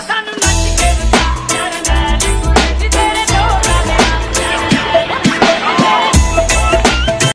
bossa